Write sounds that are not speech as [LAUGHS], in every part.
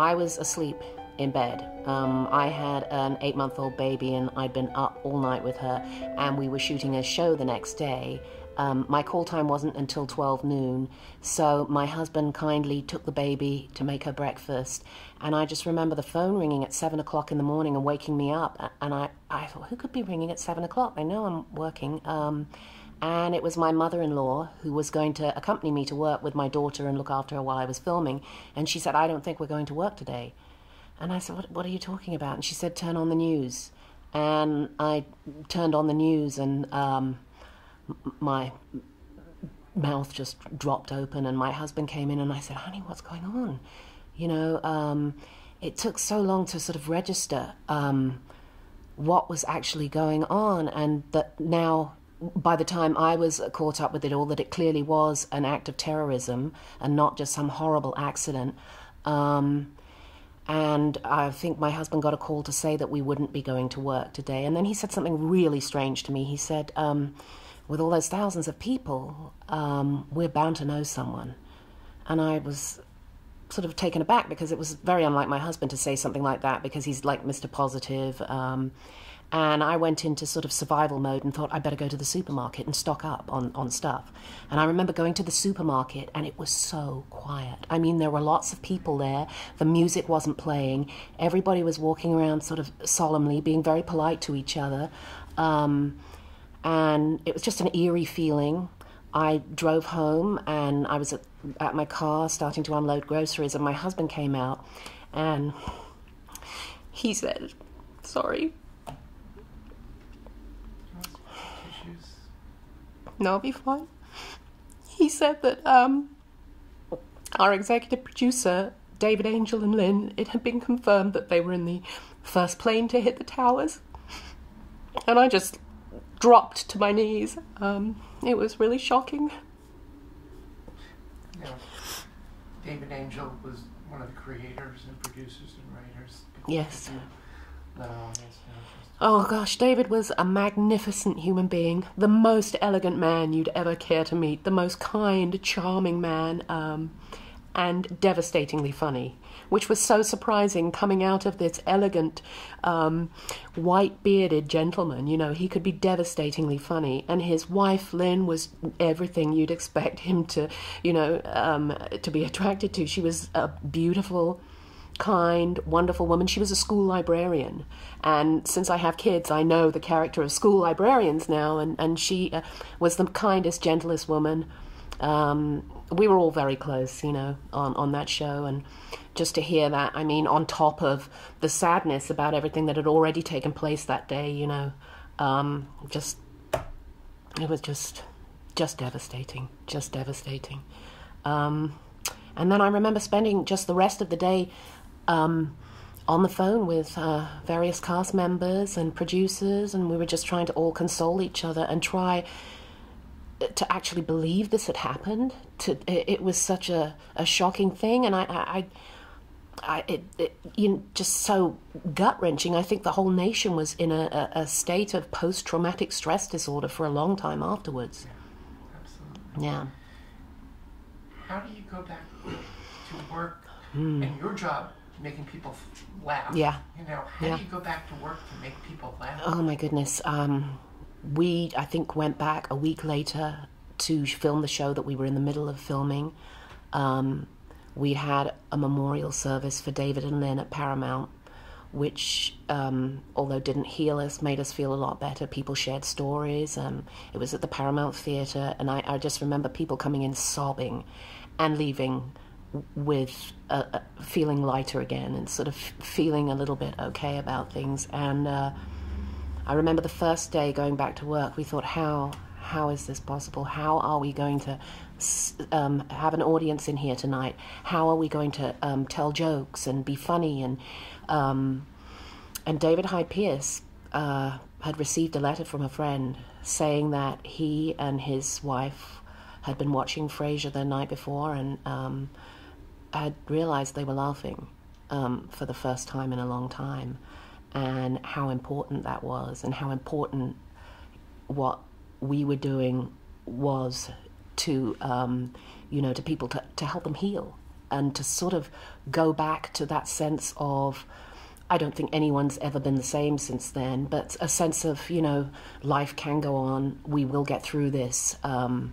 I was asleep in bed. Um, I had an eight month old baby and I'd been up all night with her, and we were shooting a show the next day. Um, my call time wasn't until 12 noon, so my husband kindly took the baby to make her breakfast. And I just remember the phone ringing at 7 o'clock in the morning and waking me up. And I, I thought, who could be ringing at 7 o'clock? I know I'm working. Um, and it was my mother in law who was going to accompany me to work with my daughter and look after her while I was filming. And she said, I don't think we're going to work today. And I said, What, what are you talking about? And she said, Turn on the news. And I turned on the news, and um, my mouth just dropped open. And my husband came in, and I said, Honey, what's going on? You know, um, it took so long to sort of register um, what was actually going on, and that now by the time I was caught up with it all, that it clearly was an act of terrorism and not just some horrible accident. Um, and I think my husband got a call to say that we wouldn't be going to work today. And then he said something really strange to me. He said, um, with all those thousands of people, um, we're bound to know someone. And I was sort of taken aback because it was very unlike my husband to say something like that because he's like Mr. Positive. And I went into sort of survival mode and thought I'd better go to the supermarket and stock up on, on stuff. And I remember going to the supermarket and it was so quiet. I mean, there were lots of people there. The music wasn't playing. Everybody was walking around sort of solemnly, being very polite to each other. Um, and it was just an eerie feeling. I drove home and I was at, at my car starting to unload groceries, and my husband came out and he said, Sorry, No, I'll be fine. He said that um, our executive producer, David Angell and Lynn, it had been confirmed that they were in the first plane to hit the towers. And I just dropped to my knees. Um, it was really shocking. Yeah. David Angell was one of the creators and producers and writers. Yes. Oh gosh, David was a magnificent human being, the most elegant man you'd ever care to meet, the most kind, charming man, um, and devastatingly funny, which was so surprising coming out of this elegant, um, white bearded gentleman. You know, he could be devastatingly funny, and his wife, Lynn, was everything you'd expect him to, you know, um, to be attracted to. She was a beautiful, kind, wonderful woman. She was a school librarian. And since I have kids, I know the character of school librarians now. And, and she uh, was the kindest, gentlest woman. Um, we were all very close, you know, on, on that show. And just to hear that, I mean, on top of the sadness about everything that had already taken place that day, you know, um, just, it was just, just devastating, just devastating. Um, and then I remember spending just the rest of the day um, on the phone with uh, various cast members and producers, and we were just trying to all console each other and try to actually believe this had happened. To it, it was such a, a shocking thing, and I, I, I it, it you know, just so gut wrenching. I think the whole nation was in a, a, a state of post traumatic stress disorder for a long time afterwards. Yeah, absolutely. Yeah. How do you go back to work mm. and your job making people laugh. Yeah. You know, how yeah. do you go back to work to make people laugh? Oh my goodness. Um, we, I think, went back a week later to film the show that we were in the middle of filming. Um, we had a memorial service for David and Lynn at Paramount, which, um, although didn't heal us, made us feel a lot better. People shared stories. Um, it was at the Paramount Theatre, and I, I just remember people coming in sobbing and leaving with uh, feeling lighter again and sort of feeling a little bit okay about things. And uh, I remember the first day going back to work, we thought, how how is this possible? How are we going to um, have an audience in here tonight? How are we going to um, tell jokes and be funny? And um, and David Hyde Pierce uh, had received a letter from a friend saying that he and his wife had been watching Frasier the night before and had realized they were laughing um, for the first time in a long time, and how important that was, and how important what we were doing was to, um, you know, to people to, to help them heal. and to sort of go back to that sense of I don't think anyone's ever been the same since then, but a sense of, you know, life can go on, we will get through this, um,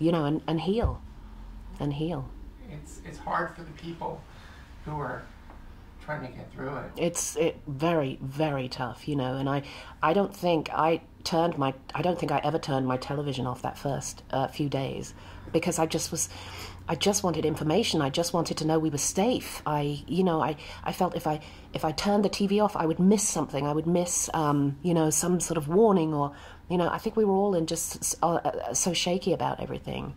you know, and, and heal. And heal. It's, it's hard for the people who are trying to get through it. It's it very, very tough, you know, and I, I don't think I turned my, I don't think I ever turned my television off that first uh, few days because I just was, I just wanted information. I just wanted to know we were safe. I, you know, I, I felt if I if I turned the TV off, I would miss something. I would miss, um, you know, some sort of warning or, you know, I think we were all in just uh, uh, so shaky about everything.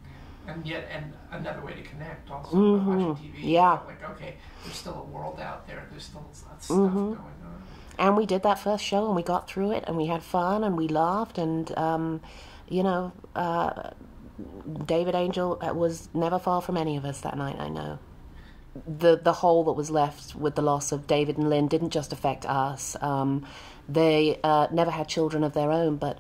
And yet, and another way to connect also Mm-hmm. watching TV. Yeah. Like, okay, there's still a world out there. There's still stuff Mm-hmm. going on. And we did that first show, and we got through it, and we had fun, and we laughed, and, um, you know, uh, David Angell uh, was never far from any of us that night. I know. the the hole that was left with the loss of David and Lynn didn't just affect us. Um, they uh, never had children of their own, but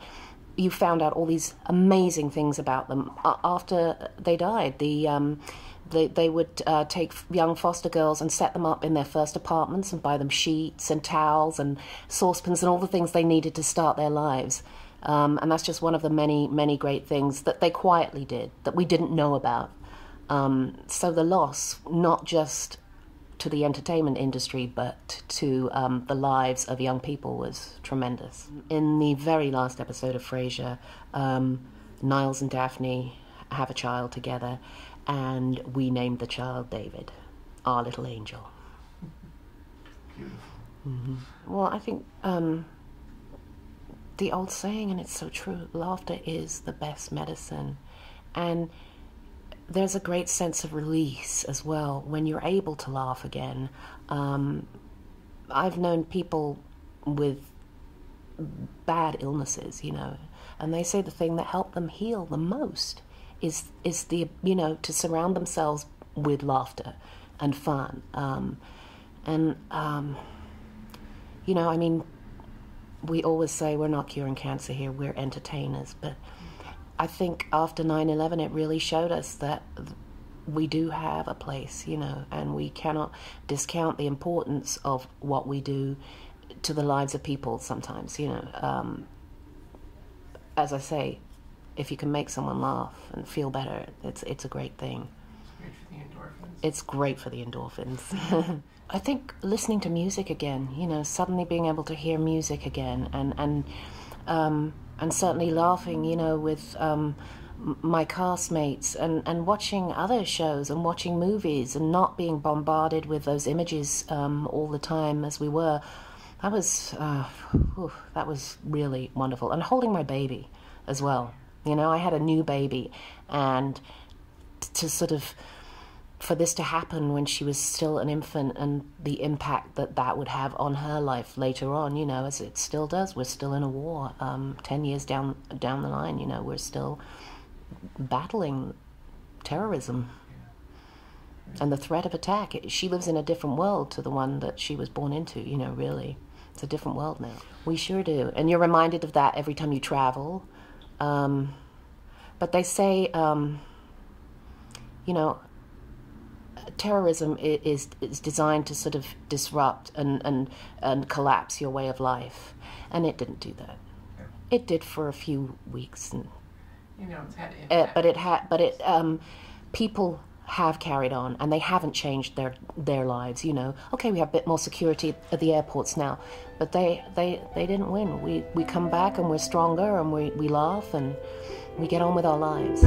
you found out all these amazing things about them uh, after they died. The um, they they would uh, take young foster girls and set them up in their first apartments and buy them sheets and towels and saucepans and all the things they needed to start their lives. Um, and that's just one of the many, many great things that they quietly did that we didn't know about. Um, so the loss, not just to the entertainment industry, but to um, the lives of young people, was tremendous. In the very last episode of Frasier, um, Niles and Daphne have a child together, and we named the child David, our little angel. Beautiful. Well, I think um, the old saying, and it's so true laughter is the best medicine. And there's a great sense of release as well when you're able to laugh again. Um, I've known people with bad illnesses, you know, and they say the thing that helped them heal the most is is the you know to surround themselves with laughter and fun. Um, and um, you know, I mean, we always say we're not curing cancer here, we're entertainers. But I think after 9 11, it really showed us that we do have a place, you know, and we cannot discount the importance of what we do to the lives of people sometimes, you know. Um, as I say, if you can make someone laugh and feel better, it's, it's a great thing It's great for the endorphins. it's great for the endorphins. [LAUGHS] I think listening to music again, you know, suddenly being able to hear music again, and and um, and certainly laughing, you know, with um, my castmates, and and watching other shows and watching movies, and not being bombarded with those images um, all the time as we were. That was uh, whew, that was really wonderful, and holding my baby as well. You know, I had a new baby, and to sort of for this to happen when she was still an infant and the impact that that would have on her life later on, you know, as it still does. We're still in a war. Um, Ten years down down the line, you know, we're still battling terrorism and the threat of attack. She lives in a different world to the one that she was born into. You know, really, it's a different world now. We sure do, and you're reminded of that every time you travel. Um, but they say, um, you know, terrorism is is designed to sort of disrupt and and and collapse your way of life, and it didn't do that. It did for a few weeks, and You know, it's had uh, impact. but it had but it um, people have carried on and they haven't changed their their lives. You know, okay, we have a bit more security at the airports now, but they they they didn't win. We we come back and we're stronger and we we laugh and we get on with our lives.